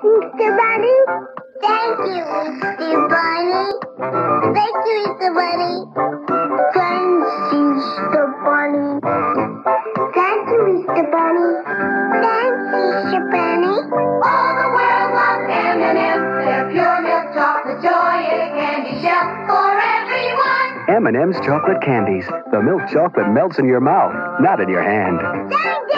Easter Bunny. Thank you, Easter Bunny. Thank you, Easter Bunny. Thanks, Easter Bunny. Thank you, Easter Bunny. Thanks, Easter Bunny. All the world loves M&M's. They're pure milk chocolate joy in a candy shell for everyone. M&M's chocolate candies. The milk chocolate melts in your mouth, not in your hand. Thank